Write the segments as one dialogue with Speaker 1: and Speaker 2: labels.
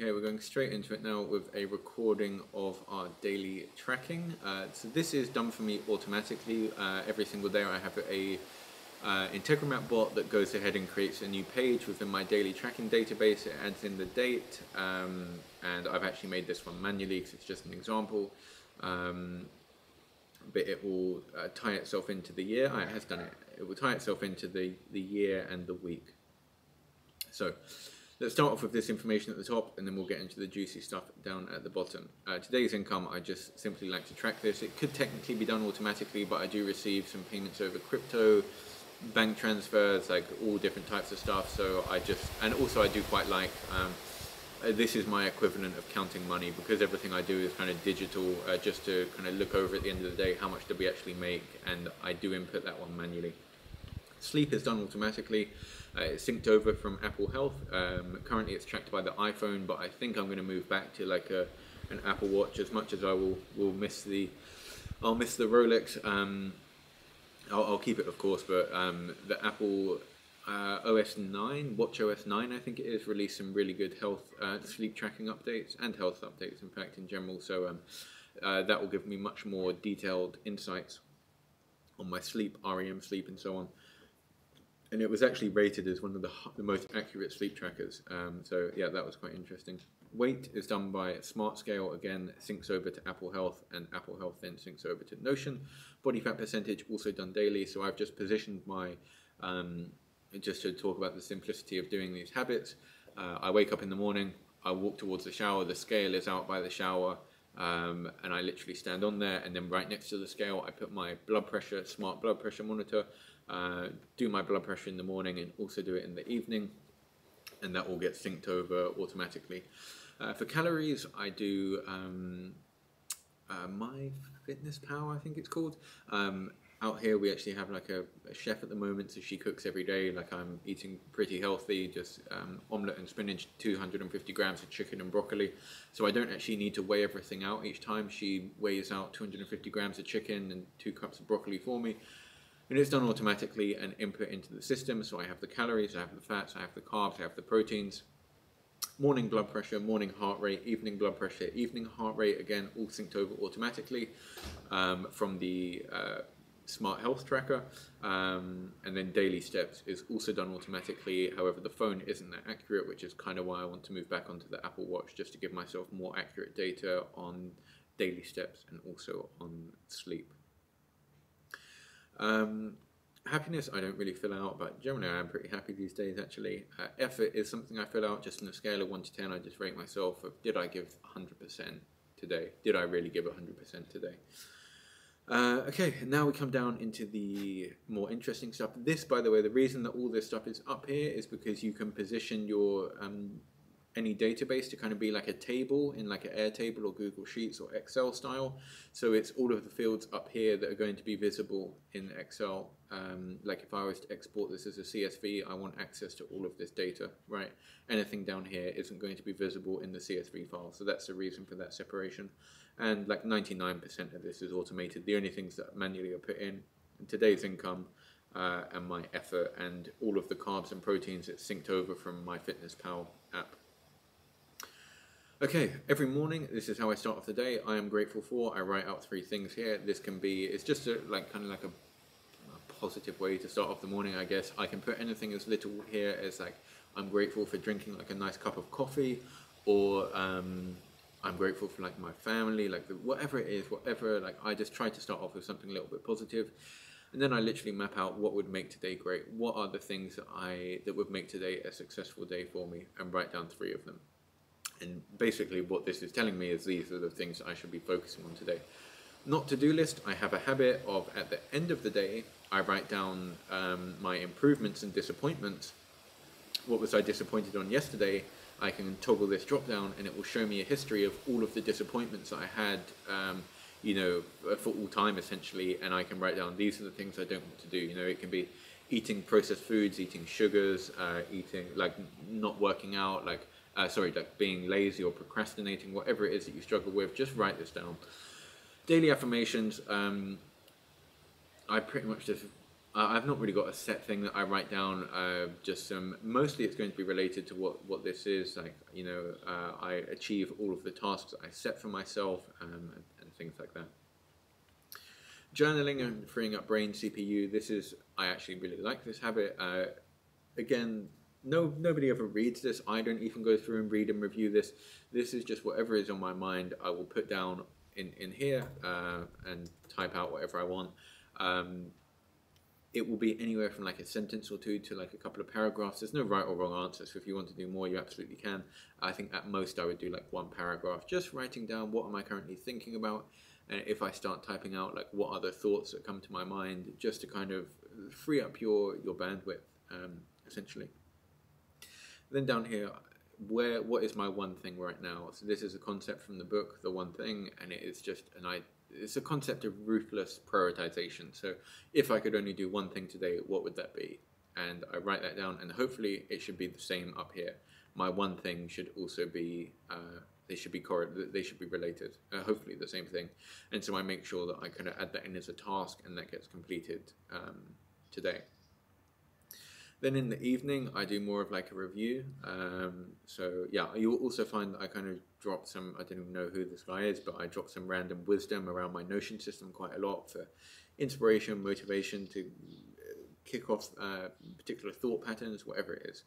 Speaker 1: Okay, we're going straight into it now with a recording of our daily tracking. Uh, so this is done for me automatically. Uh, every single day I have a uh, Integromat bot that goes ahead and creates a new page within my daily tracking database. It adds in the date, um, and I've actually made this one manually because it's just an example. Um, but it will uh, tie itself into the year. Oh, it has done it. It will tie itself into the, the year and the week. So Let's start off with this information at the top and then we'll get into the juicy stuff down at the bottom. Uh, today's income, I just simply like to track this. It could technically be done automatically, but I do receive some payments over crypto, bank transfers, like all different types of stuff. So I just, and also I do quite like, um, uh, this is my equivalent of counting money because everything I do is kind of digital, uh, just to kind of look over at the end of the day how much did we actually make, and I do input that one manually. Sleep is done automatically. Uh, it's synced over from Apple Health. Um, currently, it's tracked by the iPhone, but I think I'm going to move back to like a an Apple Watch. As much as I will will miss the I'll miss the Rolex. Um, I'll, I'll, keep it, of course, but um, the Apple uh, OS 9, Watch OS 9, I think it is, released some really good health uh, sleep tracking updates and health updates, in fact, in general. So um, uh, that will give me much more detailed insights on my sleep, REM sleep, and so on and it was actually rated as one of the, the most accurate sleep trackers. Um, so yeah, that was quite interesting. Weight is done by Smart Scale, again, syncs over to Apple Health, and Apple Health then syncs over to Notion. Body fat percentage also done daily, so I've just positioned my, um, just to talk about the simplicity of doing these habits. Uh, I wake up in the morning, I walk towards the shower, the scale is out by the shower, um, and I literally stand on there, and then right next to the scale, I put my blood pressure, smart blood pressure monitor, uh, do my blood pressure in the morning and also do it in the evening, and that all gets synced over automatically. Uh, for calories, I do um, uh, My Fitness power, I think it's called. Um, out here, we actually have like a, a, chef at the moment, so she cooks every day. Like I'm eating pretty healthy, just um, omelette and spinach, 250 grams of chicken and broccoli. So I don't actually need to weigh everything out each time. She weighs out 250 grams of chicken and two cups of broccoli for me and it's done automatically and input into the system. So I have the calories, I have the fats, I have the carbs, I have the proteins. Morning blood pressure, morning heart rate, evening blood pressure, evening heart rate, again, all synced over automatically um, from the uh, smart health tracker. Um, and then daily steps is also done automatically. However, the phone isn't that accurate, which is kind of why I want to move back onto the Apple Watch just to give myself more accurate data on daily steps and also on sleep. Um, happiness, I don't really fill out, but generally I'm pretty happy these days actually. Uh, effort is something I fill out just on a scale of 1 to 10. I just rate myself of did I give 100% today? Did I really give 100% today? Uh, okay, now we come down into the more interesting stuff. This, by the way, the reason that all this stuff is up here is because you can position your um, any database to kind of be like a table in like an Airtable or Google Sheets or Excel style. So it's all of the fields up here that are going to be visible in Excel. Um, like if I was to export this as a CSV, I want access to all of this data, right? Anything down here isn't going to be visible in the CSV file. So that's the reason for that separation. And like 99% of this is automated. The only things that manually are put in, today's income, uh, and my effort and all of the carbs and proteins that's synced over from MyFitnessPal app. Okay, every morning, this is how I start off the day. I am grateful for. I write out three things here. This can be, it's just a, like kind of like a, a, positive way to start off the morning, I guess. I can put anything as little here as like, I'm grateful for drinking like a nice cup of coffee, or um, I'm grateful for like my family, like the, whatever it is, whatever, like I just try to start off with something a little bit. And then I literally map out what would make today great. What are the things that I, that would make today a successful day for me and write down three of them. And basically what this is telling me is these are the things I should be focusing on today. Not to-do list, I have a habit of at the end of the day, I write down um, my improvements and disappointments. What was I disappointed on yesterday? I can toggle this drop down and it will show me a history of all of the disappointments I had, um, you know, for all time essentially, and I can write down these are the things I don't want to do. You know, it can be eating processed foods, eating sugars, uh, eating like not working out, like uh, sorry, like being lazy or procrastinating, whatever it is that you struggle with, just write this down. Daily affirmations, um, I pretty much just I- I've not really got a set thing that I write down. Uh, just mostly it's going to be related to what, what this is. Like you know, uh, I achieve all of the tasks I set for myself um, and, and things like that. Journaling and freeing up brain CPU. This is I actually really like this habit. Uh, again, no nobody ever reads this. I don't even go through and read and review this. This is just whatever is on my mind. I will put down in in here uh, and type out whatever I want. Um, it will be anywhere from like a sentence or two to like a couple of paragraphs. There's no right or wrong answer. So if you want to do more, you absolutely can. I think at most I would do like one paragraph, just writing down what am I currently thinking about, and if I start typing out like what other thoughts that come to my mind, just to kind of free up your your bandwidth, um, essentially. Then down here, where what is my one thing right now? So this is a concept from the book, the one thing, and it is just an I. It's a concept of ruthless prioritization. So if I could only do one thing today, what would that be? And I write that down, and hopefully it should be the same up here. My one thing should also be. Uh, they should be they should be related. Uh, hopefully the same thing, and so I make sure that I kind of add that in as a task, and that gets completed um, today. Then in the evening, I do more of like a review. Um, so yeah, you'll also find that I kind of drop some. I don't even know who this guy is, but I drop some random wisdom around my Notion system quite a lot for inspiration, motivation to uh, kick off uh, particular thought patterns, whatever it is.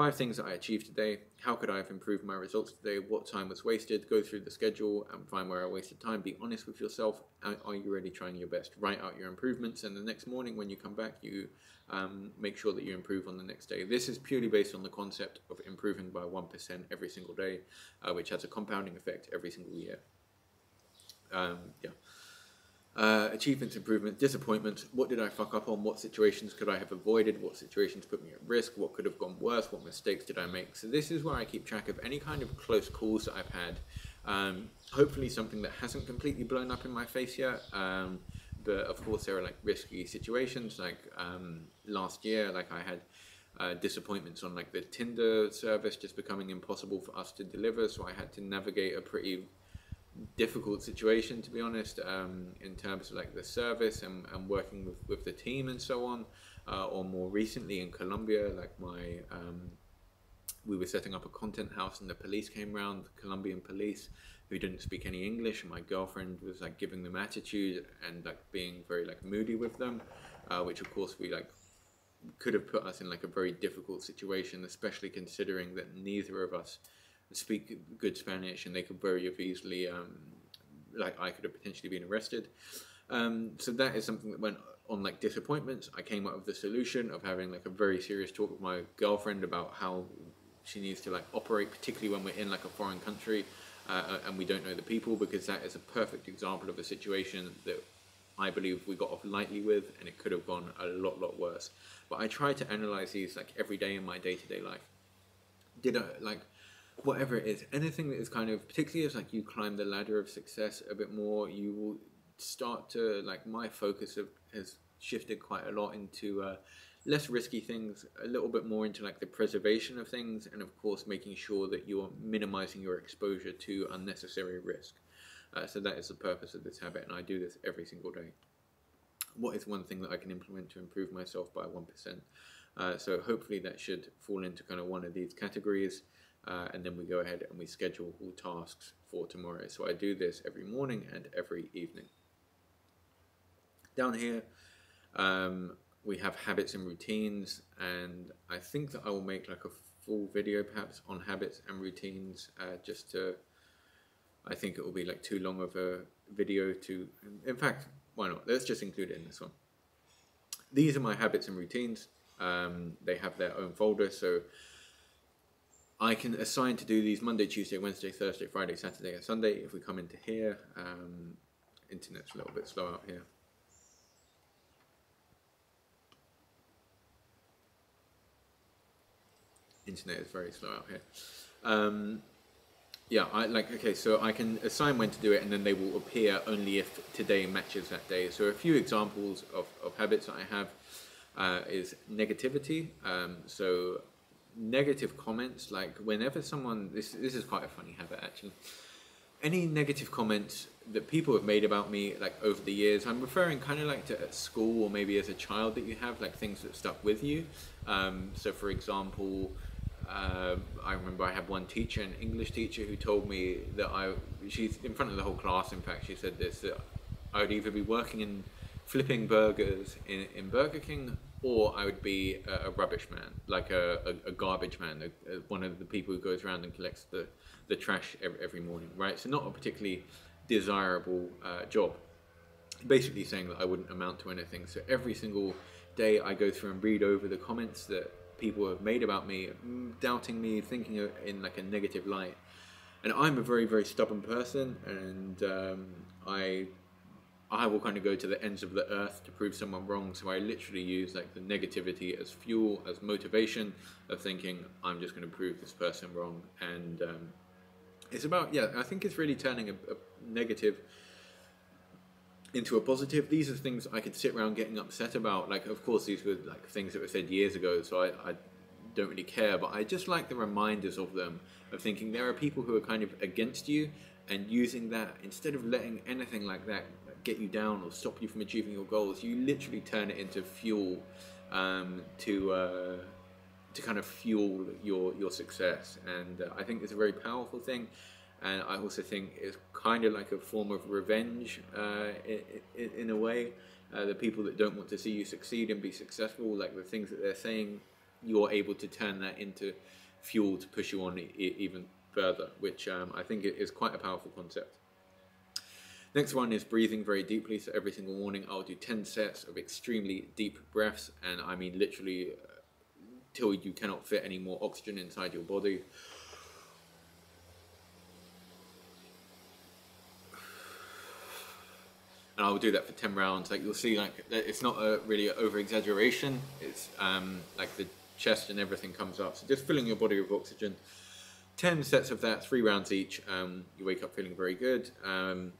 Speaker 1: Five things that I achieved today. How could I have improved my results today? What time was wasted? Go through the schedule and find where I wasted time. Be honest with yourself. Are you really trying your best? Write out your improvements, and the next morning when you come back, you um, make sure that you improve on the next day. This is purely based on the concept of improving by 1% every single day, uh, which has a compounding effect every single year. Um, yeah. Uh, achievements, improvements, disappointments. What did I fuck up on? What situations could I have avoided? What situations put me at risk? What could have gone worse? What mistakes did I make? So this is where I keep track of any kind of close calls that I've had. Um, hopefully something that hasn't completely blown up in my face yet. Um, but of course there are like risky situations. Like um, last year, like I had uh, disappointments on like the Tinder service just becoming impossible for us to deliver. So I had to navigate a pretty difficult situation to be honest um, in terms of like the service and, and working with, with the team and so on. Uh, or more recently in Colombia like my um, we were setting up a content house and the police came around the Colombian police who didn't speak any English. And my girlfriend was like giving them attitude and like being very like moody with them uh, which of course we like could have put us in like a very difficult situation especially considering that neither of us speak good Spanish, and they could very easily, um, like I could have potentially been arrested. Um, so that is something that went on like disappointments. I came up with the solution of having like a very serious talk with my girlfriend about how she needs to like operate, particularly when we're in like a foreign country uh, and we don't know the people, because that is a perfect example of a situation that I believe we got off lightly with, and it could have gone a lot, lot worse. But I try to analyze these like every day in my day to day life. Did I like? Whatever it is, anything that is kind of particularly as like you climb the ladder of success a bit more, you will start to like my focus of, has shifted quite a lot into uh, less risky things, a little bit more into like the preservation of things, and of course making sure that you are minimizing your exposure to unnecessary risk. Uh, so that is the purpose of this habit, and I do this every single day. What is one thing that I can implement to improve myself by one percent? Uh, so hopefully that should fall into kind of one of these categories uh, and then we go ahead and we schedule all tasks for tomorrow. So I do this every morning and every evening. Down here, um, we have habits and routines, and I think that I will make like a full video perhaps on habits and routines uh, just to. I think it will be like too long of a video to. In fact, why not? Let's just include it in this one. These are my habits and routines. Um, they have their own folder, so I can assign to do these Monday, Tuesday, Wednesday, Thursday, Friday, Saturday, and Sunday. If we come into here, um, internet's a little bit slow out here. Internet is very slow out here. Um, yeah, I like okay, so I can assign when to do it, and then they will appear only if today matches that day. So a few examples of, of habits that I have uh, is negativity. Um, so negative comments, like whenever someone, this this is quite a funny habit actually. any negative comments that people have made about me like over the years i'm referring kind of like to at school or maybe as a child that you have like things that stuck with you um, so for example uh, I remember I had one teacher, an English teacher, who told me that I, she's in front of the whole class. In fact, she said this that I would either be working in flipping burgers in, in Burger King, or I would be a, a rubbish man, like a, a, a garbage man, a, one of the people who goes around and collects the, the trash every, every morning, right? So not a particularly desirable uh, job. Basically saying that I wouldn't amount to anything. So every single day I go through and read over the comments that people have made about me, mm, doubting me, thinking in like a negative light. And I'm a very, very stubborn person, and um, I, I will kind of go to the ends of the earth to prove someone wrong. So I literally use like the negativity as fuel, as motivation of thinking I'm just going to prove this person wrong. And um, it's about yeah, I think it's really turning a, a negative into a positive. These are things I could sit around getting upset about. Like, of course, these were like things that were said years ago, so I, I don't really care. But I just like the reminders of them, of thinking there are people who are kind of against you and using that instead of letting anything like that get you down or stop you from achieving your goals. You literally turn it into fuel um, to. Uh, to kind of fuel your your success, and uh, I think it's a very powerful thing and I also think it's kind of like a form of revenge uh, in, in, a way. Uh, the people that don't want to see you succeed and be successful, like the things that they're saying, you're able to turn that into fuel to push you on e- even further, which um, I think is quite a powerful concept. Next one is breathing very deeply. So every single morning I'll do 10 sets of extremely deep breaths, and I mean literally uh, till you cannot fit any more oxygen inside your body. and I will do that for 10 rounds. Like you'll see, like it's not a really over exaggeration. It's um, like the chest and everything comes up. So just filling your body with oxygen. 10 sets of that, three rounds each. Um, you wake up feeling very good. Um,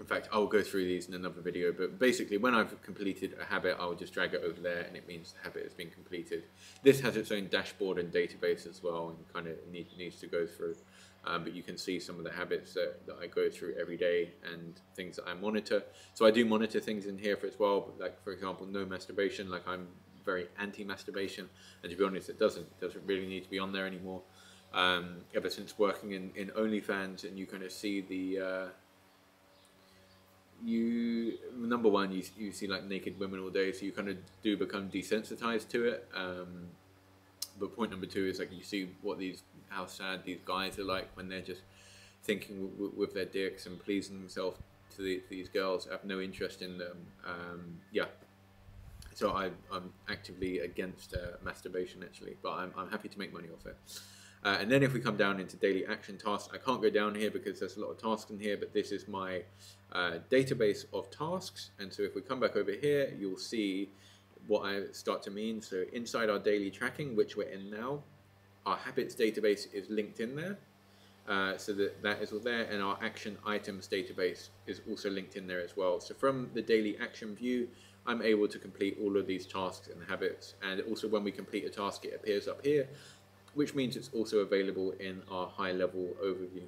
Speaker 1: in fact, I'll go through these in another video, but basically when I've completed a habit, I'll just drag it over there and it means the habit has been completed. This has its own dashboard and database as well and kind of need, needs to go through um, but you can see some of the habits that, that I go through every day and things that I monitor. So I do monitor things in here for as well, like for example, no masturbation. Like I'm very anti-masturbation, and to be honest, it doesn't it doesn't really need to be on there anymore. Um, ever since working in, in OnlyFans, and you kind of see the uh, you number one you, you see like naked women all day so you kind of do become desensitized to it um, but point number two is like you see what these how sad these guys are like when they're just thinking with their dicks and pleasing themselves to the, these girls. have no interest in them. Um, yeah. So I, I'm actively against uh, masturbation actually, but I'm, I'm happy to make money off it. Uh, and then if we come down into daily action tasks, I can't go down here because there's a lot of tasks in here, but this is my uh, database of tasks. And so if we come back over here, you'll see what I start to mean. So inside our daily tracking, which we're in now, our habits database is linked in there. Uh, so that that is all there and our action items database is also linked in there as well. So from the daily action view, I'm able to complete all of these tasks and habits. And also when we complete a task, it appears up here, which means it's also available in our high level overview.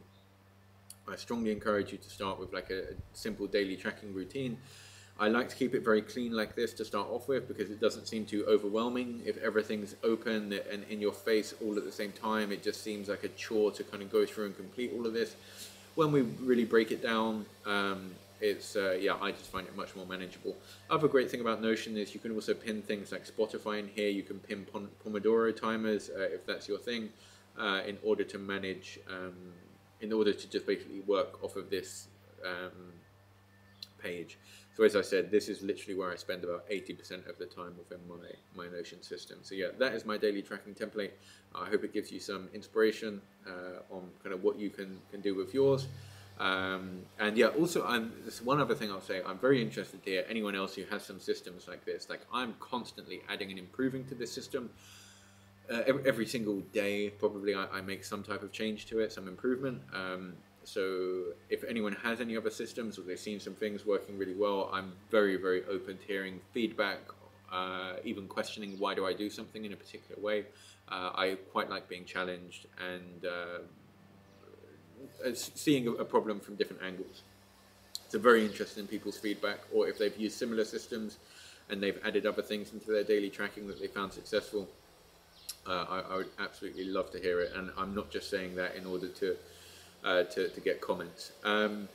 Speaker 1: I strongly encourage you to start with like a, a simple daily tracking routine I like to keep it very clean like this to start off with because it doesn't seem too overwhelming. If everything's open and in your face all at the same time, it just seems like a chore to kind of go through and complete all of this. When we really break it down, um, it's uh, yeah, I just find it much more manageable. Other great thing about Notion is you can also pin things like Spotify in here. You can pin Pomodoro timers uh, if that's your thing, uh, in order to manage, um, in order to just basically work off of this um, page. So as I said, this is literally where I spend about 80% of the time within my, my Notion system. So yeah, that is my daily tracking template. I hope it gives you some inspiration uh, on kind of what you can, can do with yours. Um, and yeah, also, I'm, this one other thing I'll say, I'm very interested to hear anyone else who has some systems like this. Like I'm constantly adding and improving to this system. Uh, every, every, single day, probably I, I, make some type of change to it, some improvement. Um, so if anyone has any other systems or they've seen some things working really well, I'm very, very open to hearing feedback, uh, even questioning why do I do something in a particular way. Uh, I quite like being challenged and uh, seeing a, a problem from different angles. So very interested in people's feedback, or if they've used similar systems and they've added other things into their daily tracking that they found successful. Uh, I, I, would absolutely love to hear it, and I'm not just saying that in order to uh, to, to, get comments. Um,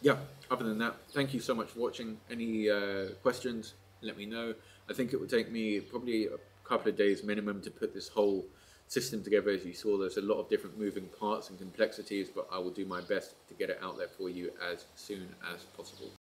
Speaker 1: yeah, other than that, thank you so much for watching. Any uh, questions, let me know. I think it would take me probably a couple of days minimum to put this whole system together. As you saw, there's a lot of different moving parts and complexities, but I will do my best to get it out there for you as soon as possible.